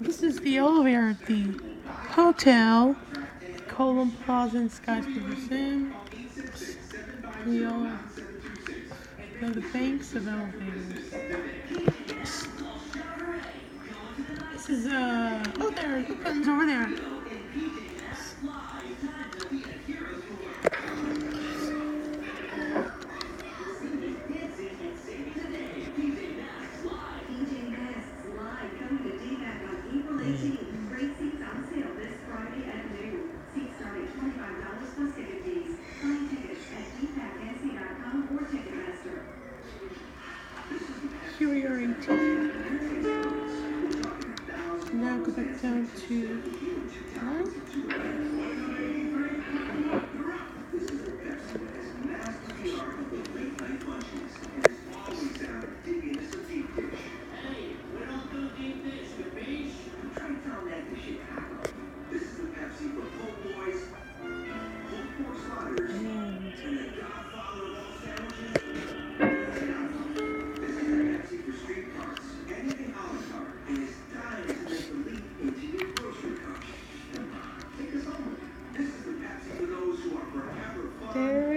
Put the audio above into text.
This is the elevator at the hotel, Coalham Plaza in Skyscraper Sim. We all know the banks of elevators. This is uh oh there, the button's over there. On April 18th. Great seats on sale this Friday at noon. Seats start at $25 plus ticket fees. Find tickets at dmacnc.com or Ticketmaster. Here we are 18. Now go back down to. There